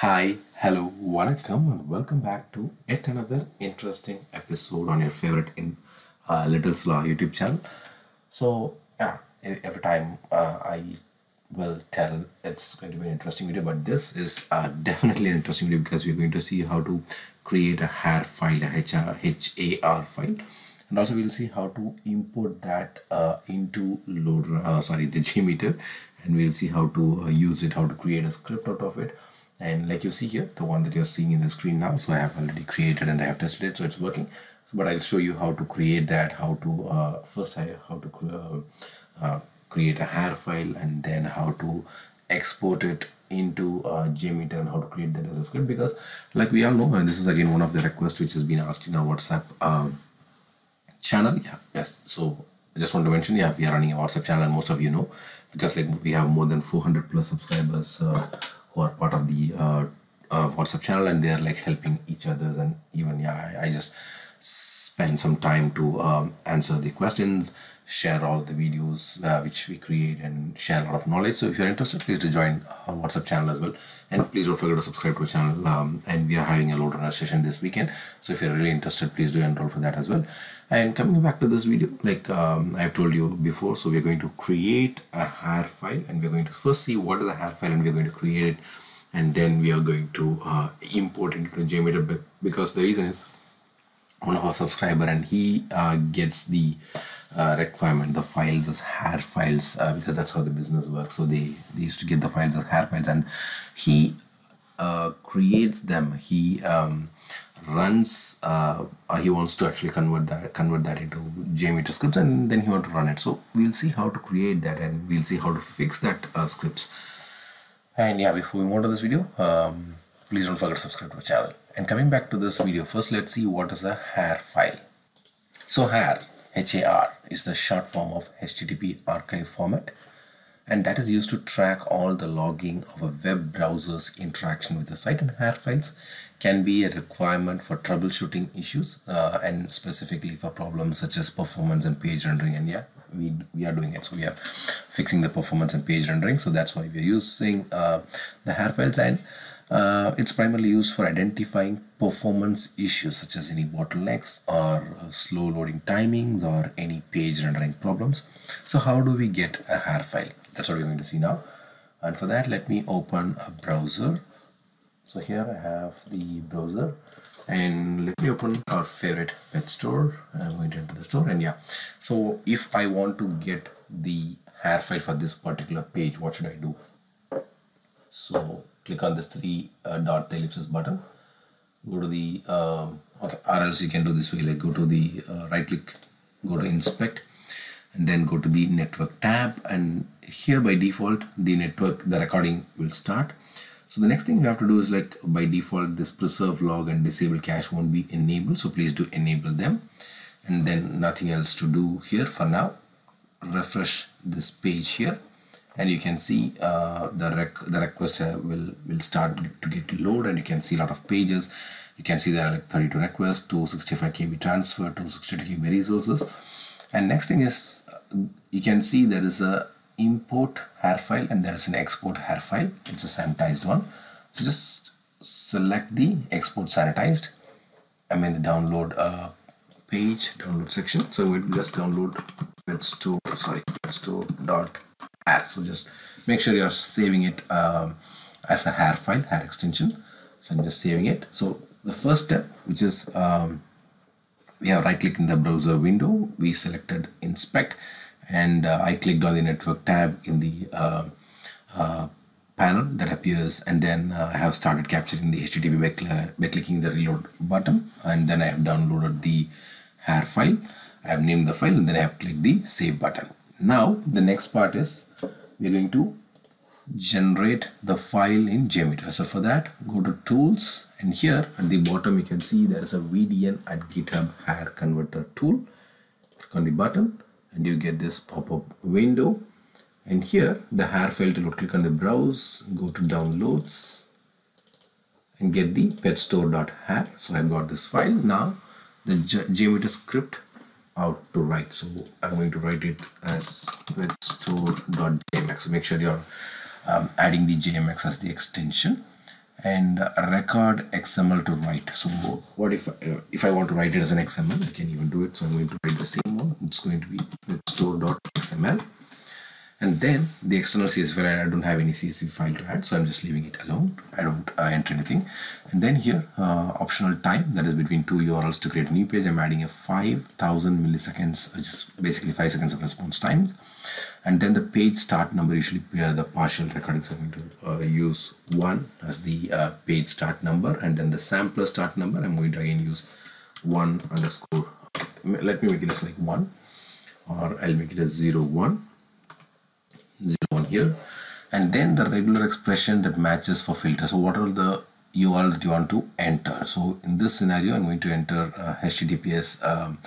Hi, hello, welcome, and welcome back to yet another interesting episode on your favorite in uh, Littles Law YouTube channel. So, yeah, every time uh, I will tell it's going to be an interesting video, but this is uh, definitely an interesting video because we're going to see how to create a HAR file, a HAR file, and also we'll see how to import that uh, into loader, uh, sorry, the JMeter, and we'll see how to uh, use it, how to create a script out of it and like you see here the one that you're seeing in the screen now so i have already created and i have tested it so it's working. But i'll show you how to create that how to uh, first I, how to uh, uh, create a HAR file and then how to export it into uh, JMeter and how to create that as a script. Because like we all know and this is again one of the requests which has been asked in our whatsapp um, channel. Yeah yes. So i just want to mention yeah we are running a whatsapp channel and most of you know. Because like we have more than 400 plus subscribers uh, who are part of the uh, uh, whatsapp channel and they are like helping each others and even yeah i, I just spend some time to um, answer the questions share all the videos uh, which we create and share a lot of knowledge. So if you're interested please do join our whatsapp channel as well. And please don't forget to subscribe to our channel. Um, and we are having a load runner session this weekend. So if you're really interested please do enroll for that as well and coming back to this video like um, i've told you before so we're going to create a HAR file and we're going to first see what is a HAR file and we're going to create it. And then we are going to uh, import it into JMeter be- because the reason is one of our subscriber and he uh, gets the uh, requirement the files as HAR files uh, because that's how the business works. So they, they used to get the files as HAR files and he uh, creates them. He um, runs uh, he wants to actually convert that convert that into JMeter scripts and then he want to run it. So we'll see how to create that and we'll see how to fix that uh, scripts. And yeah before we move on to this video um, please don't forget to subscribe to our channel. And coming back to this video first let's see what is a HAR file. So HAR HAR is the short form of HTTP archive format and that is used to track all the logging of a web browser's interaction with the site. And HAR files can be a requirement for troubleshooting issues uh, and specifically for problems such as performance and page rendering. And yeah we, we are doing it. So we are fixing the performance and page rendering. So that's why we're using uh, the HAR files. And uh, it's primarily used for identifying performance issues such as any bottlenecks or uh, slow loading timings or any page rendering problems. So how do we get a HAR file that's what we're going to see now. And for that let me open a browser. So here I have the browser. And let me open our favorite pet store. I'm going to enter the store. And yeah. So if I want to get the HAR file for this particular page what should I do? So click on this three uh, dot the ellipsis button. Go to the um, okay or else you can do this way. Like go to the uh, right click go to inspect and then go to the network tab and here by default the network the recording will start. So the next thing you have to do is like by default this preserve log and disable cache won't be enabled. So please do enable them. And then nothing else to do here for now. Refresh this page here. And you can see uh, the rec the request uh, will will start to get load. And you can see a lot of pages. You can see there are like 32 requests 265 kb transfer 262 kb resources. And next thing is uh, you can see there is a import HAR file and there is an export HAR file. It's a sanitized one. So just select the export sanitized. I'm in the download uh, page download section. So we'll just download petstore sorry petstore dot HAR so just make sure you're saving it um, as a HAR file HAR extension. So I'm just saving it. So the first step which is um, we have right clicked in the browser window. We selected inspect and uh, I clicked on the network tab in the uh, uh, panel that appears and then uh, I have started capturing the HTTP by, cl by clicking the reload button and then I have downloaded the HAR file I have named the file and then I have clicked the save button now the next part is we're going to generate the file in JMeter. So for that, go to tools and here at the bottom you can see there is a VDN at GitHub HAR converter tool. Click on the button and you get this pop-up window. And here the HAR to load, click on the browse, go to downloads and get the petstore.har. So I've got this file. Now the JMeter script out to write. So I'm going to write it as petstore.jmx. So make sure you're um, adding the JMX as the extension and record XML to write. So what if uh, if I want to write it as an XML, I can even do it. So I'm going to write the same one. It's going to be store.xml and then the external CSV file I don't have any CSV file to add so I'm just leaving it alone I don't uh, enter anything and then here uh, optional time that is between two URLs to create a new page I'm adding a 5000 milliseconds which is basically 5 seconds of response times and then the page start number usually uh, the partial recording so I'm going to uh, use 1 as the uh, page start number and then the sampler start number. I'm going to again use 1 underscore. Let me make it as like 1 or I'll make it as 0 1 0 1 here. And then the regular expression that matches for filter. So what are the URL that you want to enter? So in this scenario I'm going to enter uh, HTTPS um,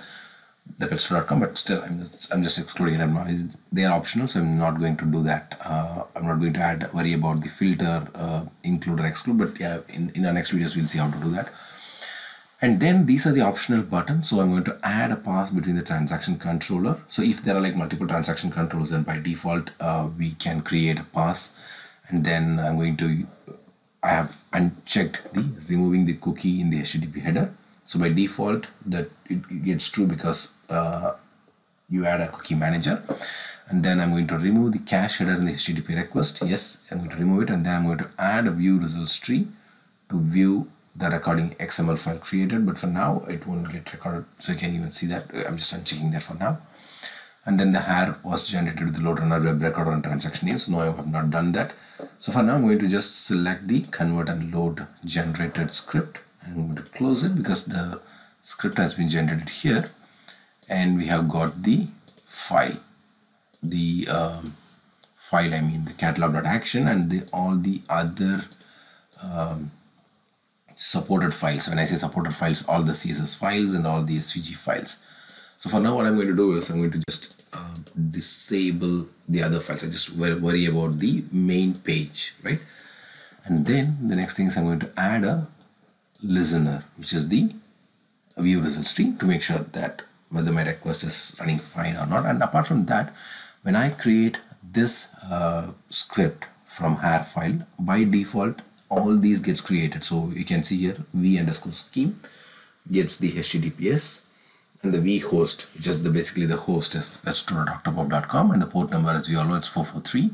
thepetstore.com but still I'm just, I'm just excluding it they are optional so I'm not going to do that. Uh, I'm not going to add worry about the filter uh, include or exclude but yeah in, in our next videos we'll see how to do that. And then these are the optional buttons. So i'm going to add a pass between the transaction controller. So if there are like multiple transaction controllers then by default uh, we can create a pass. And then i'm going to i have unchecked the removing the cookie in the http header so by default that it gets true because uh, you add a cookie manager and then I'm going to remove the cache header in the HTTP request. Yes I'm going to remove it and then I'm going to add a view results tree to view the recording XML file created. But for now it won't get recorded. So you can even see that? I'm just unchecking that for now. And then the HAR was generated with the load runner web record and transaction names. No I have not done that. So for now I'm going to just select the convert and load generated script I'm going to close it because the script has been generated here and we have got the file the um, file I mean the catalog.action and the all the other um, supported files. When I say supported files, all the CSS files and all the SVG files. So for now, what I'm going to do is I'm going to just uh, disable the other files. I just worry about the main page, right? And then the next thing is I'm going to add a listener, which is the view results tree to make sure that whether my request is running fine or not. And apart from that, when I create this uh, script from HAR file, by default, all these gets created so you can see here v underscore scheme gets the https and the v host just the basically the host is petstore.octoperf.com and the port number as we all know it's 443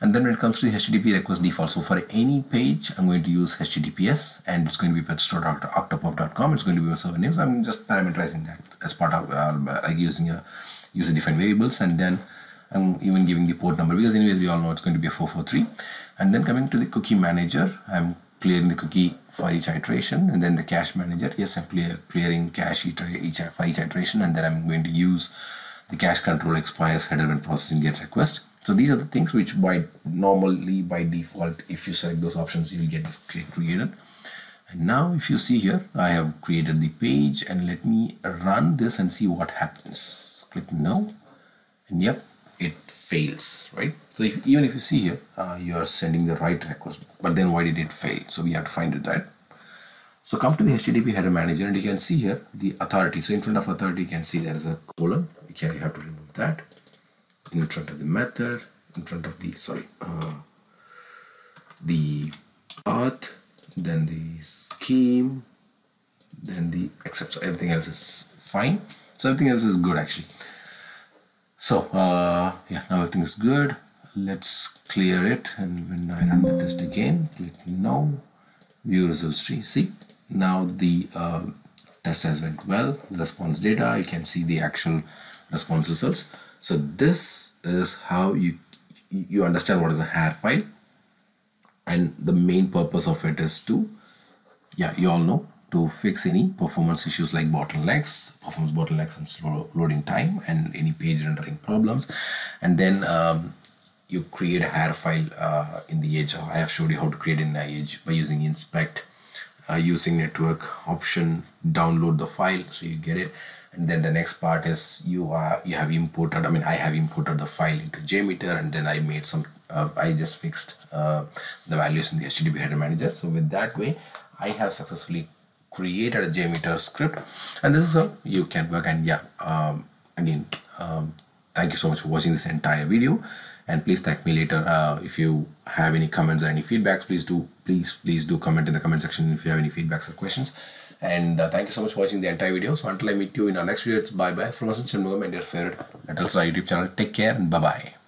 and then when it comes to the http request default so for any page i'm going to use https and it's going to be petstore.octoperf.com it's going to be a server name. So i'm just parameterizing that as part of uh, like using a user defined variables. And then i'm even giving the port number because anyways we all know it's going to be a 443 and then coming to the cookie manager I'm clearing the cookie for each iteration. And then the cache manager yes I'm clearing cache each, each for each iteration. And then I'm going to use the cache control expires header when processing get request so these are the things which by normally by default if you select those options you'll get this created and now if you see here I have created the page and let me run this and see what happens click no and yep it fails, right? So if, even if you see here, uh, you are sending the right request, but then why did it fail? So we have to find it, right? So come to the HTTP header manager and you can see here the authority. So in front of authority, you can see there is a colon. Okay, you have to remove that. In front of the method, in front of the, sorry, uh, the path, then the scheme, then the so everything else is fine. So everything else is good actually. So uh, yeah, now everything is good. Let's clear it and when I run the test again, click no, view results tree. See, now the uh, test has went well. The response data, you can see the actual response results. So this is how you you understand what is a HAR file and the main purpose of it is to yeah you all know to fix any performance issues like bottlenecks, performance bottlenecks and slow loading time and any page rendering problems. And then um, you create a HAR file uh, in the edge. I have showed you how to create in the edge by using inspect, uh, using network option, download the file so you get it. And then the next part is you are you have imported. I mean, I have imported the file into JMeter, and then I made some. Uh, I just fixed uh, the values in the HTTP header manager. So with that way, I have successfully created a JMeter script and this is how you can work and yeah um, again um, thank you so much for watching this entire video. And please thank me later uh, if you have any comments or any feedbacks please do please please do comment in the comment section if you have any feedbacks or questions. And uh, thank you so much for watching the entire video. So until i meet you in our next video it's bye bye from Shanmugam and your favorite Metals YouTube channel. Take care and bye bye